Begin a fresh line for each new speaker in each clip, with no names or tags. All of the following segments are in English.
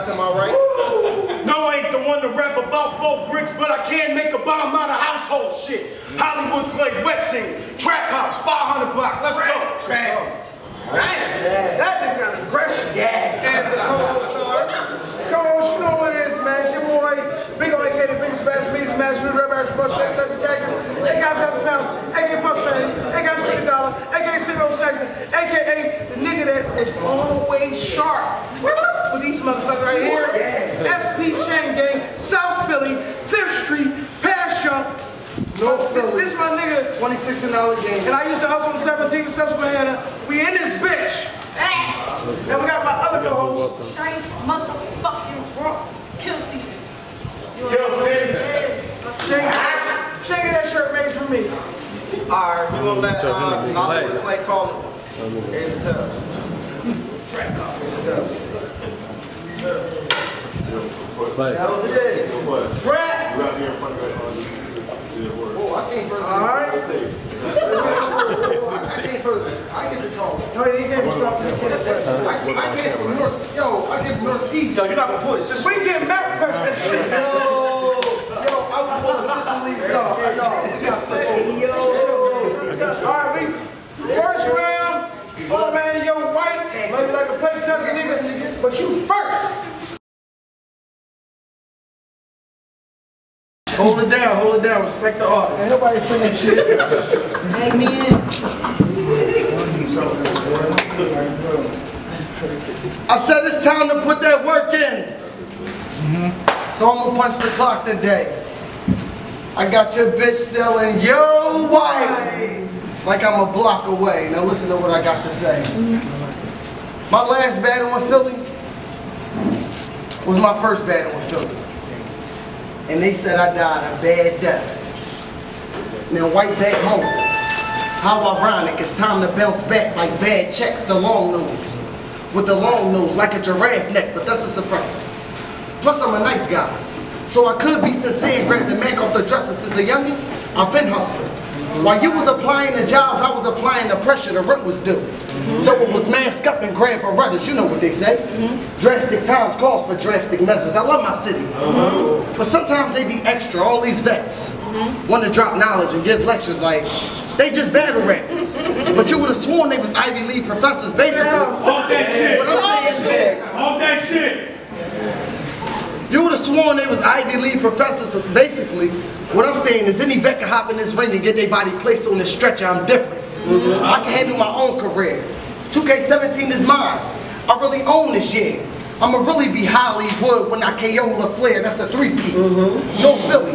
Balance, am I right?
No, I ain't the one to rap about four bricks, but I can make a bomb out of household shit. Hollywood Clay, Wet Team, Trap House, 500 block. Let's go.
Damn. Damn. That nigga got aggression. Yeah.
And the co-host are?
Come on, you know what it is, man. It's your boy, Big O, aka the biggest bass, me, smash, me, rap, ass, fuck, that, touch, cactus, aka Pepper Pounds, aka Puff Fanny, aka Twenty Dollar, aka Single Saxon, aka the nigga that is always sharp. With these motherfuckers right here. SP Chain Gang, South Philly, Fifth Street, Pass Passion. No Philly. This my nigga.
26 and dollar game.
And I used to hustle on 17th Susquehanna. We in this bitch. And we got my other co-host.
Nice motherfucking rock kill season.
Kill season.
Shake Shake that shirt made for me.
Alright, we gonna let uh, Hollywood Clay call it. Here's the tub. Trap house. Here's the tub. That was it.
Trap.
Oh, I can't further.
All right.
I can't further. I get the call.
No, he came from something. He came
I, I came from North. Yo, I came from Northeast.
Yo, you're not gonna put it. Just
We get mad question.
Yo, yo, I was born in Sicily. Yo, hey, yo, we got football. Yo.
All right, we first round. Oh man, yo, white. Looks like a play touching nigga, but you first.
Hold it down, hold it down. Respect the artist.
Ain't nobody saying shit.
Hang me in.
I said it's time to put that work in. Mm-hmm. So I'm gonna punch the clock today. I got your bitch selling yo white like I'm a block away. Now listen to what I got to say. Mm-hmm. My last battle in Philly was my first battle in Philly. And they said I died a bad death. Now white back home. How ironic, it's time to bounce back like bad checks, the long nose. With the long nose, like a giraffe neck, but that's a surprise. Plus I'm a nice guy. So I could be sincere and grab the Mac off the dresser since a youngin', I've been hustling. While you was applying the jobs, I was applying the pressure the rent was due. So it was mask up and grab Berettas, you know what they say. Mm-hmm. Drastic times calls for drastic measures. I love my city. Mm-hmm. But sometimes they be extra, all these vets. Mm-hmm. Want to drop knowledge and give lectures like, they just battle rappers. But you would have sworn they was Ivy League professors, basically.
Off that shit.
What I'm saying is,
Off that shit.
you would have sworn they was Ivy League professors. Basically, what I'm saying is any vet can hop in this ring and get their body placed on this stretcher. I'm different. I can handle my own career. 2K17 is mine. I really own this shit. I'ma really be Hollywood when I KO LaFleur. That's a three-peat. Mm-hmm. No Philly.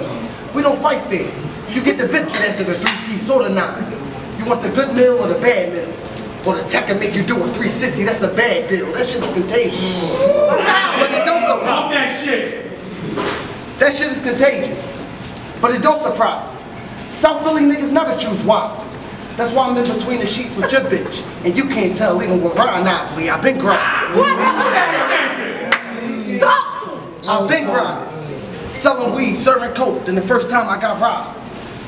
We don't fight fair. You get the biscuit after the three-piece or the nine. You want the good meal or the bad meal? Or the tech can make you do a 360. That's a bad deal. That shit is contagious. Mm. But it don't surprise
that shit.
that shit is contagious. But it don't surprise me. South Philly niggas never choose wisely. That's why I'm in between the sheets with your bitch. And you can't tell even with Ryan Osley, I've been grinding. What?
Talk to him.
I've been grinding. Selling weed, serving coke. Then the first time I got robbed,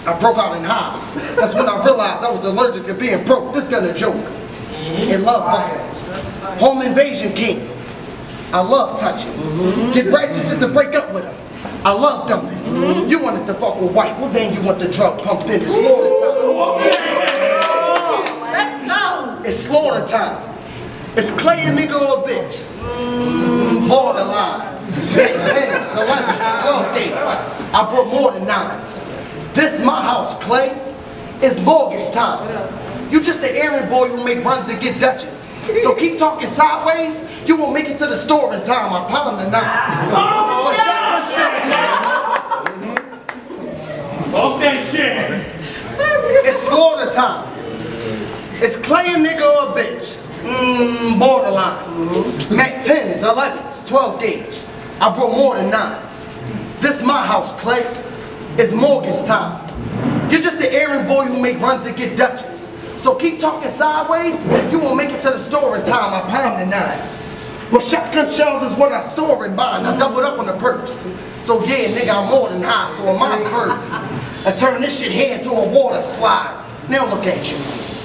I broke out in hives. That's when I realized I was allergic to being broke. This gonna joke. Mm-hmm. And love busting. Home invasion king. I love touching. Mm-hmm. Get ratchet just to break up with him. I love dumping. Mm-hmm. You wanted to fuck with white. Well, then you want the drug pumped in? It's slaughter time. It's Clay a nigga or a bitch. Mm, borderline. 10, 11, 12 gauge. I brought more than nines. This my house, Clay. It's mortgage time. You just the errand boy who make runs to get Dutchess. So keep talking sideways, you won't make it to the store in time. I pound the nine. But shotgun shit,
Off that shit.
it's slaughter time. It's Clay a nigga or a bitch. Mmm, borderline. Mac 10s, 11s, 12 gauge. I brought more than nines. This my house, Clay. It's mortgage time. You're just the errand boy who make runs to get Dutchess. So keep talking sideways, you won't make it to the store in time. I pound the nine. But shotgun shells is what I store in mine. I doubled up on the perks. So yeah, nigga, I'm more than high, so I'm my first. I turn this shit here into a water slide. Now look at you.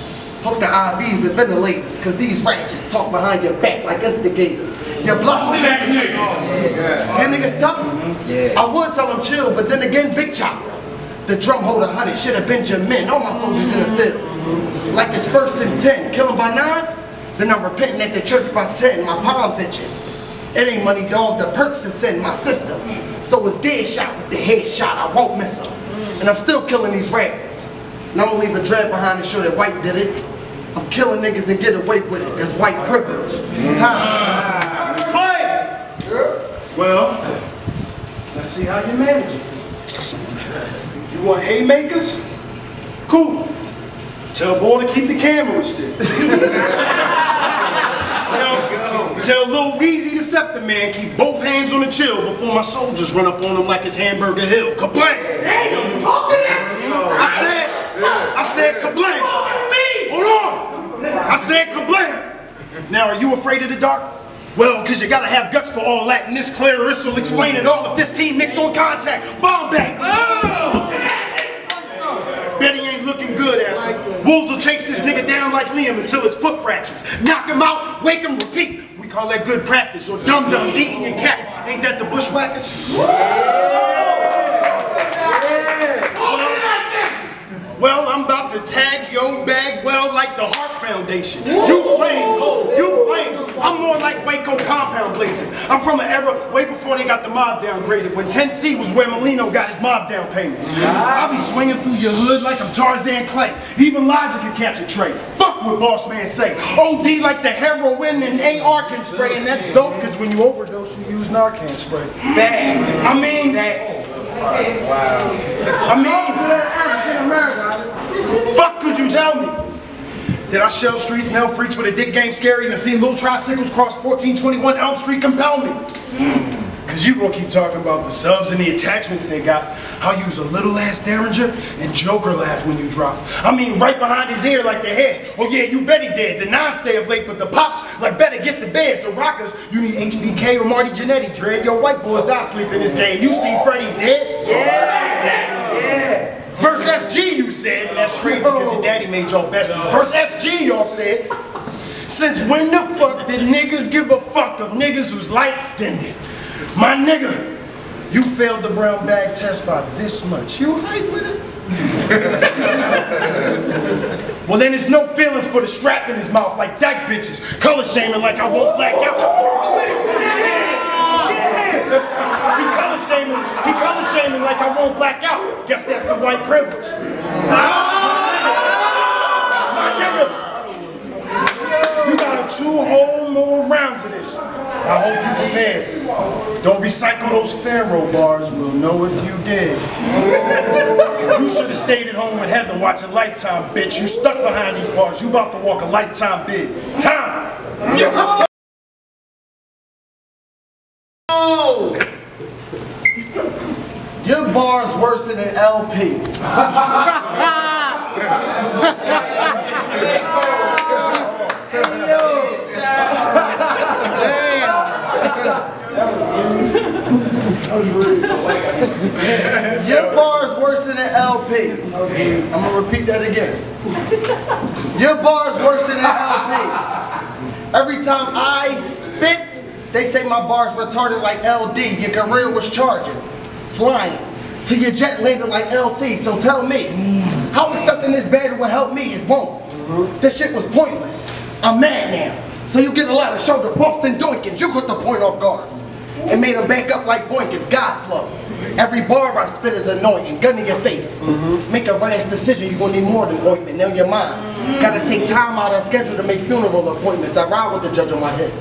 Hook the IVs and ventilators, cause these ratchets talk behind your back like instigators. Your blood Your niggas tough? Yeah. I would tell them chill, but then again, big chopper. The drum holder honey should have been Benjamin. All my soldiers in the field. Like it's first and ten. Kill them by nine? Then I'm repenting at the church by ten. My palms itching. It ain't money, dog. The perks is in my system. So it's dead shot with the head shot. I won't miss them. And I'm still killing these rabbits. And I'm gonna leave a dread behind to show that white did it. I'm killing niggas and get away with it. That's white privilege. Time.
Clay! Well, let's see how you manage it. You want haymakers? Cool. Tell boy to keep the camera still. tell, tell Lil Weezy the Scepter Man keep both hands on the chill before my soldiers run up on him like it's Hamburger Hill. Kablam!
Hey, you talking that?
I said, I said kablam!
Talking to me?
Hold on! I said kablam! Now, are you afraid of the dark? Well, because you gotta have guts for all that, and this Clarice will explain it all if this team nicked on contact. Bomb back! Oh! Bet he ain't looking good after. Wolves will chase this nigga down like Liam until his foot fractures. Knock him out, wake him, repeat. We call that good practice, or dum-dums eating your cat. Ain't that the bushwhackers? Well, I'm about to tag your bag well like the Heart Foundation. You flames, oh, you flames. I'm more like Waco compound blazing. I'm from an era way before they got the mob downgraded, when 10C was where Molino got his mob down payments. I'll be swinging through your hood like I'm Tarzan Clay. Even Logic can catch a tray. Fuck what boss man say. OD like the heroin and AR can spray, and that's dope, because when you overdose, you use Narcan spray. Fast. I mean, Wow. I mean, fuck could you tell me? Did I shell streets and hell freaks with a dick game scary and I seen little tricycles cross 1421 Elm Street compel me? Cause you gonna keep talking about the subs and the attachments they got. I'll use a little ass Derringer and Joker laugh when you drop. I mean right behind his ear like the head. Oh yeah, you bet he did. The nine stay up late, but the pops like better get to bed. The rockers, you need HBK or Marty Jannetty, dread. Your white boys die sleeping this game. You see Freddy's dead? Yeah. Verse SG, you said, and that's crazy because your daddy made y'all besties. Verse SG, y'all said. Since when the fuck did niggas give a fuck of niggas who's light skinned? My nigga, you failed the brown bag test by this much. You hype with it? well, then there's no feelings for the strap in his mouth like dyke bitches. Color shaming like I won't black out. Yeah. Color shaming. He color shaming like I won't black out. Guess that's the white privilege. My nigga. You got two whole more rounds of this. I hope you prepared. Don't recycle those Pharaoh bars. We'll know if you did. You should have stayed at home with Heaven watching Lifetime, bitch. You stuck behind these bars. You about to walk a lifetime bid. Time.
Your bar's worse than an LP. Your bar's worse than an LP. I'm gonna repeat that again. Your bar's worse than an LP. Every time I spit, they say my bar's retarded like LD. Your career was charging, flying, till your jet landed like LT. So tell me, how accepting this bad will help me? It won't. Mm-hmm. This shit was pointless. I'm mad now. So you get a lot of shoulder bumps and doinkins. You put the point off guard. And made him back up like boinkins. God flow. Every bar I spit is anointing. Gun in your face. Mm-hmm. Make a rash decision. You're gonna need more than ointment. Now your mind. Gotta take time out of schedule to make funeral appointments. I ride with the judge on my head.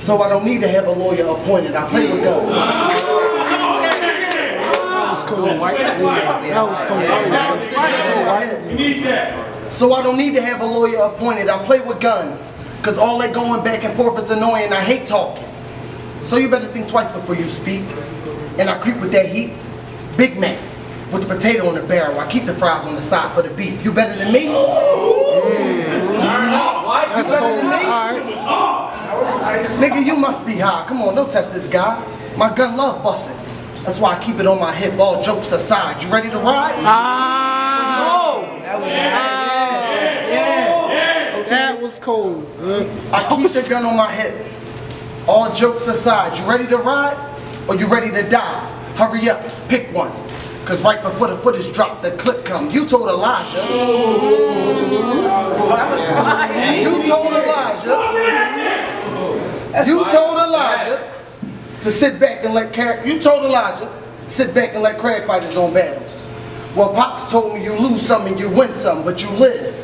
So I don't need to have a lawyer appointed. I play with guns. So I don't need to have a lawyer appointed. I play with guns. Cause all that going back and forth is annoying. I hate talking. So you better think twice before you speak. And I creep with that heat. Big Mac. With the potato on the barrel. I keep the fries on the side for the beef. You better than me? Yeah. You better than me? Nigga, you must be high. Come on, don't test this guy. My gun love busting. That's why I keep it on my hip, all jokes aside. You ready to ride? Ah! No!
That was cold.
I keep the gun on my hip. All jokes aside, you ready to ride or you ready to die? Hurry up, pick one. Cause right before the footage drop, the clip come. You told Elijah. You told Elijah. You told Elijah to sit back and let Craig. You told Elijah sit back and let Craig fight his own battles. Well, Pops told me you lose some and you win some, but you live.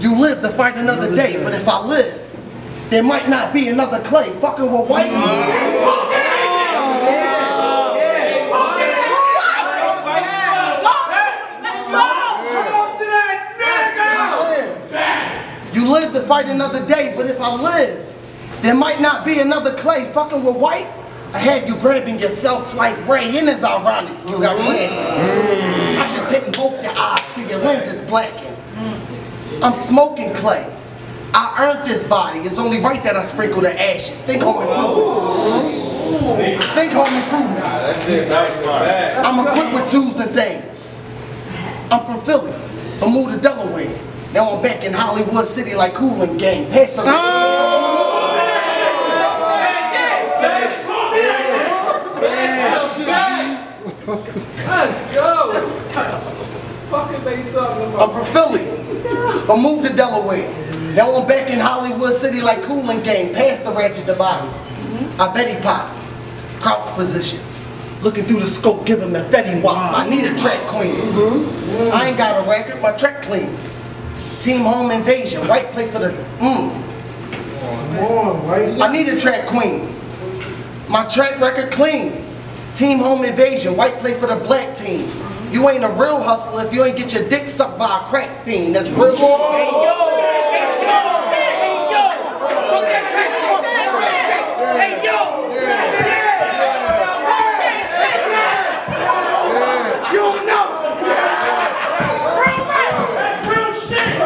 You live to fight another day, but if I live, there might not be another Clay. Fucking with white You live to fight another day, but if I live, there might not be another Clay. Fucking with white. I had you grabbing yourself like Ray, and it's ironic you got mm. glasses. I should take both your eyes till your lenses blacken. I'm smoking Clay. I earned this body. It's only right that I sprinkle the ashes. Think home improvement. Think home improvement. I'm equipped with tools and things. I'm from Philly. I moved to Delaware. Now I'm back in Hollywood City like Cooling Gang. Pass ah!
Let's go. Fucking they talking about?
I'm from Philly. I moved to Delaware. Now I'm back in Hollywood City like Cooling Gang. Past the ratchet divide. Mm-hmm. I bet he pop. Crouch position. Looking through the scope, give him the Fetty Wap. I mm-hmm. need a track queen. Mm-hmm. I ain't got a record, my track clean. Team home invasion. White play for the. Mm. I need a track queen. My track record clean. Team home invasion. White play for the black team. You ain't a real hustler if you ain't get your dick sucked by a crack fiend. That's real.
That's real shit.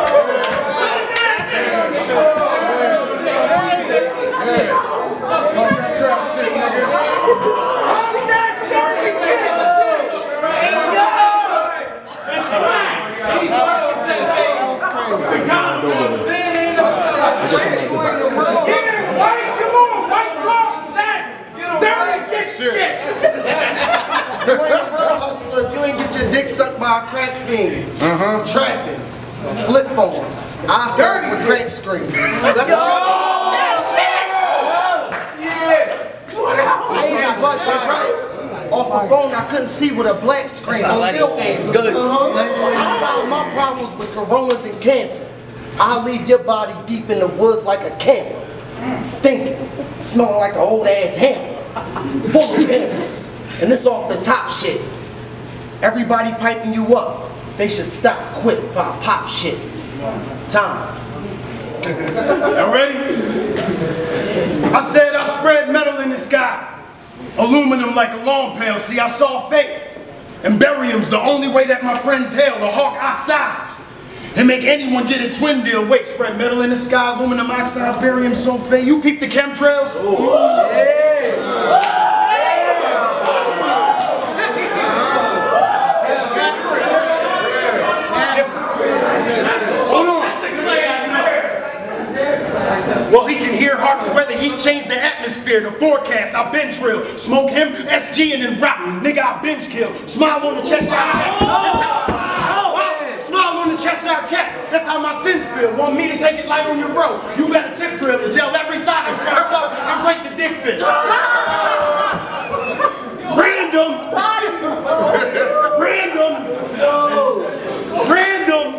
You ain't a real hustler if you ain't get your dick sucked by a crack fiend. Trapping. Flip phones. iPhones with crack screens. That's I ain't got much, that's right. Off a phone, I couldn't see with a black screen. I'm still good. I solved my problems with coronas and cancer. I'll leave your body deep in the woods like a camper. Stinking, smelling like an old ass hammer. Full of pimples. And this off the top shit. Everybody piping you up. They should stop quick for pop shit. Time.
Y'all ready? I said I spread metal in the sky. Aluminum like a long pail. See, I saw fate. And barium's the only way that my friends hail, the hawk oxides. And make anyone get a twin deal. Wait, spread metal in the sky, aluminum oxides, barium sulfate. You peep the chemtrails? Hold Well, he can hear harps where he heat change the atmosphere, the forecast. I've been trill. Smoke him, SG, and then rock. Nigga, I bench kill. Smile on the chest. how- oh, Smile- on the chest. Cheshire cat. That's how my sins feel. Want me to take it light on your bro? You better tip drill and tell every thought and tell about how great the dick. Random. Random. Random.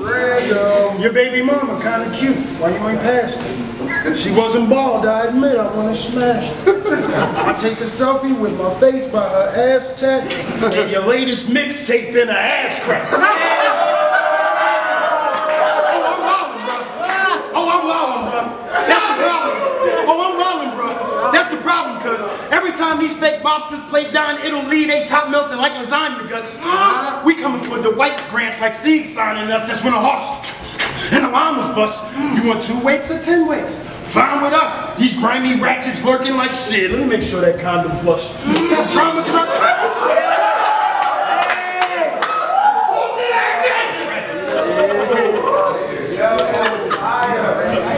Random. Your baby mama kinda cute. Why you ain't passed She wasn't bald, I admit, I wanna smash it. I take a selfie with my face by her ass tat and your latest mixtape in her ass crack. Oh, I'm wildin', bro. Oh, I'm wildin', bro. That's the problem. Oh, I'm wildin', bro. That's the problem, cause every time these fake mobsters play down, it'll leave they top melting like lasagna guts. We coming for the whites grants like Sieg signing us. That's when the hawks and the llamas bust. You want two wakes or ten wakes? Fine with us. These grimy ratchets lurking like shit. Let me make sure that condom flush. that drama truck.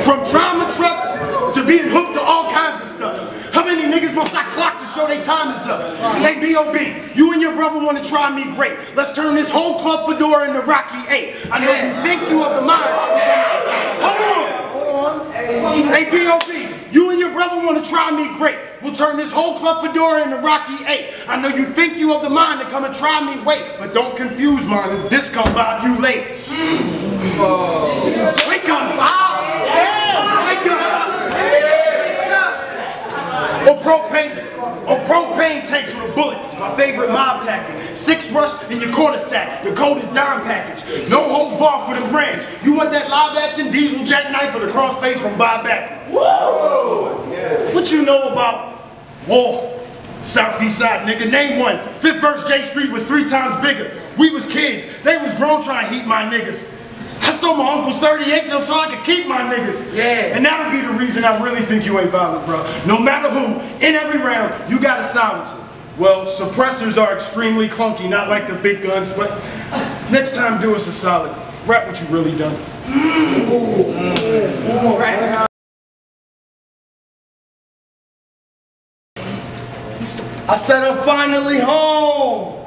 From drama trucks to being hooked to all kinds of stuff. How many niggas must I clock to show they time is up? Hey, B.O.B., you and your brother want to try me great. Let's turn this whole club fedora into Rocky 8. I know you think you are the mind. Hey, B.O.B., you and your brother want to try me, great. We'll turn this whole club fedora into Rocky 8. I know you think you of the mind to come and try me, wait. But don't confuse mine. If this come by, you late. Hmm. Wake up, Bob. Wake up. Or propane, or propane tanks with a bullet. My favorite mob tactic. Six rush in your quarter sack. The code is dime package. No holds barred for the brands. You want that live action diesel jackknife or the crossface from Bob Back? Whoa! What you know about war? Southeast side, nigga. Name one. Fifth verse J Street was three times bigger. We was kids. They was grown trying to heat my niggas. I stole my uncle's 38 just so I could keep my niggas.
Yeah.
And that'll be the reason I really think you ain't violent, bro. No matter who, in every round, you gotta silence it. Well, suppressors are extremely clunky, not like the big guns, but next time do us a solid. Rap what you really done.
I said I'm finally home.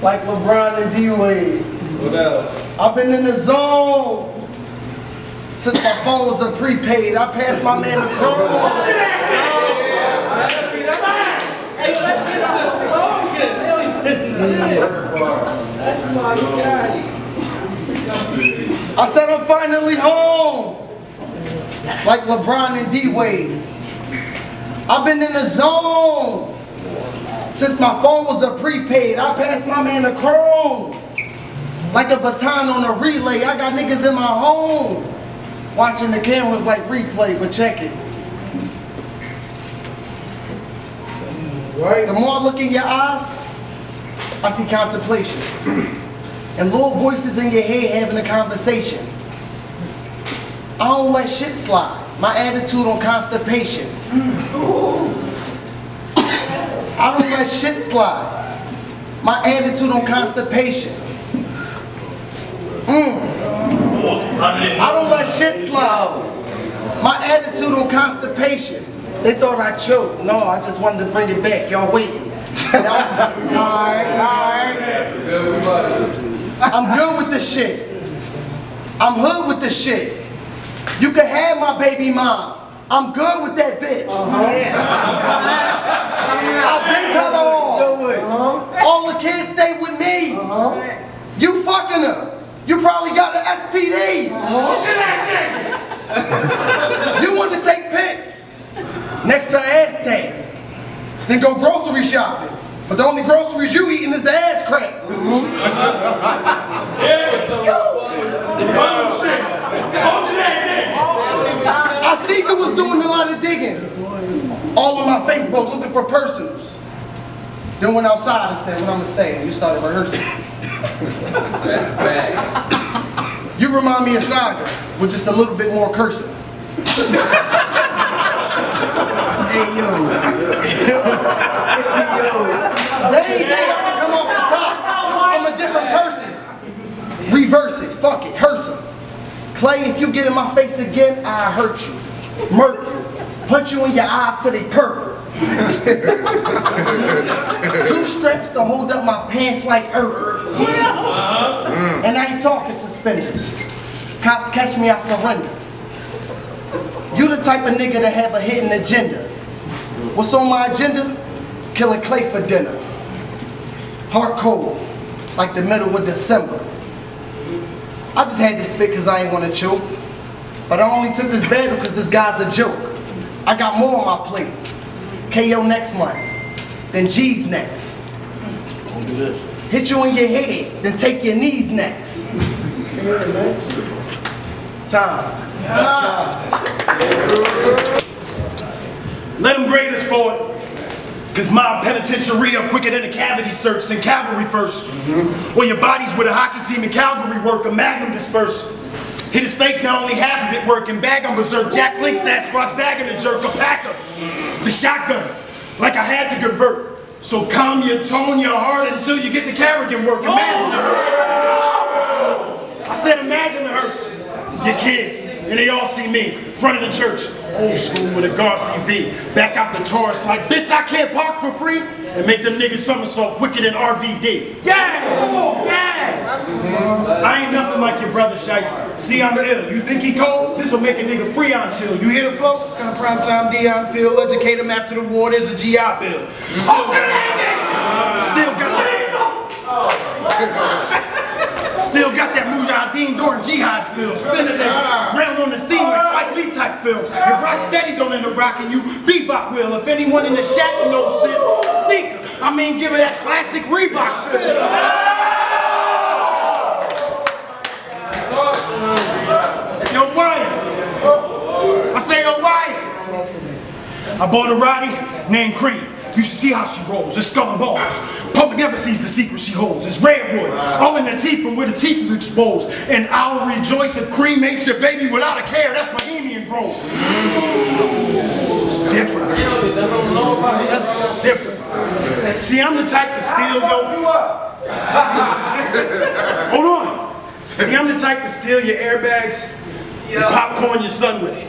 Like LeBron and D Wade.
What else?
I've been in the zone. Since my phone was a prepaid, I passed my man the chrome.
Hey, that gets the slogan. That's my guy.
I said I'm finally home. Like LeBron and D Wade. I've been in the zone. Since my phone was a prepaid, I passed my man the chrome. Like a baton on a relay, I got niggas in my home. Watching the cameras like replay, but check it. Right. The more I look in your eyes, I see contemplation. And little voices in your head having a conversation. I don't let shit slide. My attitude on constipation. I don't let shit slide. My attitude on constipation. Mm. I don't let shit slide. My attitude on constipation. They thought I choked. No, I just wanted to bring it back. Y'all waiting. I'm- I'm good with the shit. I'm hood with the shit. You can have my baby mom. I'm good with that bitch. Uh-huh. I've been cut off. Uh-huh. All the kids stay with me. Uh-huh. You fucking her. You probably got an STD. Look at that thing! You want to take pics next to an ass tag. Then go grocery shopping. But the only groceries you eating is the ass crack. I see you was doing a lot of digging. All on my Facebook looking for personals. Then went outside and said what I'm gonna say, and you started rehearsing. You remind me of Saga with just a little bit more cursing. hey yo. hey yo. They they gotta come off the top. I'm a different person. Reverse it. Fuck it. Hearse it. Clay, if you get in my face again, I hurt you. Murder you. Punch you in your eyes till they purple. Two straps to hold up my pants like earth. And I ain't talking suspenders. Cops catch me, I surrender. You the type of nigga that have a hidden agenda. What's on my agenda? Killing Clay for dinner. Heart cold, like the middle of December. I just had to spit because I ain't want to choke. But I only took this battle because this guy's a joke. I got more on my plate. KO next month, then G's next. Hit you in your head, then take your knees next. Yeah, man. Time.
Let them grade us for it. Cause my penitentiary up quicker than a cavity search and cavalry 1st Or mm-hmm. your body's with a hockey team in Calgary work, a magnum disperse. Hit his face, now only half of it working. Bag on berserk, Jack Link, Sasquatch, bagging the jerk, a packer. The shotgun, like I had to convert. So calm your tone, your heart until you get the Carrigan work. Imagine the hearse. I said imagine the hearse. Your kids, and they all see me, front of the church, old school with a Garcia V. Back out the Taurus like, bitch, I can't park for free. and make them niggas somersault quicker than RVD.
Yeah! Yeah!
I ain't nothing like your brother Shice. See, I'm ill. You think he cold? This'll make a nigga free on chill. You hear the flow? Kind of prime time Deion feel. Educate him after the war. There's a GI bill. Still, still got that. Still got that Mujahideen during jihad feel. Spinning that round on the scene like Spike Lee type films. If rock steady don't end up rocking you, bebop will. If anyone in the shack knows sis, sneaker. I mean, give it that classic Reebok feel. Yo, Wyatt. I say, yo, Wyatt. I bought a Roddy named Creed. You should see how she rolls. It's skull and bones. Never sees the secret she holds. It's redwood, all in the teeth from where the teeth is exposed. And I'll rejoice if cream ate your baby without a care. That's Bohemian growth. It's different. That's different. See, I'm the type to steal your. Hold on. See, I'm the type to steal your airbags and popcorn your son with it.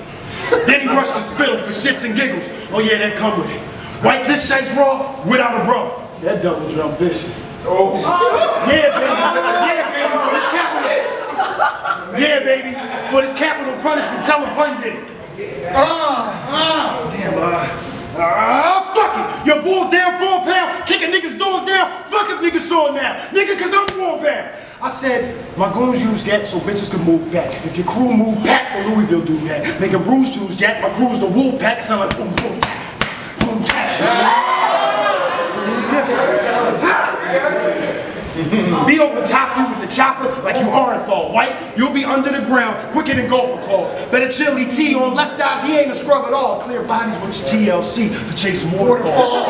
Then he rushed to spittle for shits and giggles. Oh yeah, that come with it. Wipe this shite's raw without a bro. That double drum vicious. Oh. Yeah, baby. Yeah, baby. For this capital. Yeah, baby. For this capital punishment, tell him pun did it. Ah, Damn, uh. Ah, fuck it. Your balls down four pound, kicking niggas' doors down. Fuck if niggas saw now. Nigga, cause I'm war bound. I said, my goons use gat so bitches can move back. If your crew move back, the Louisville do that. Making bruise tools, Jack. My crew's the wolf pack. Sound like boom, boom, tap, boom, tap. Different. Be over top you with the chopper like you Orenthal, white. You'll be under the ground quicker than golfer claws. Better chili T on left eyes, he ain't a scrub at all. Clear bodies with your TLC for chasing waterfalls.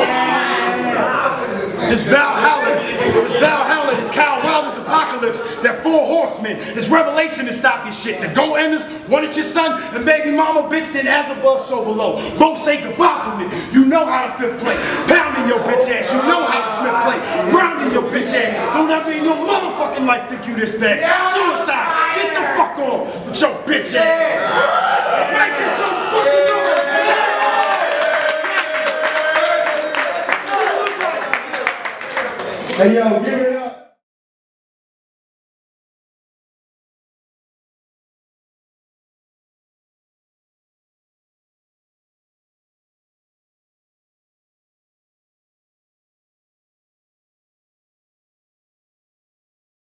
This Valhalla, this Valhalla, this Kyle Wilder's apocalypse, that four horsemen, this revelation to stop your shit. The go enders, one at your son, and baby mama bitch, then as above, so below. Both say goodbye for me. You know how to fifth play. Pounding your bitch ass, you know how to Smith play. Grounding your bitch ass. Don't ever in your motherfucking life think you this bad. Suicide, get the fuck on with your bitch ass. Make it some fucking.
Hey yo, give it.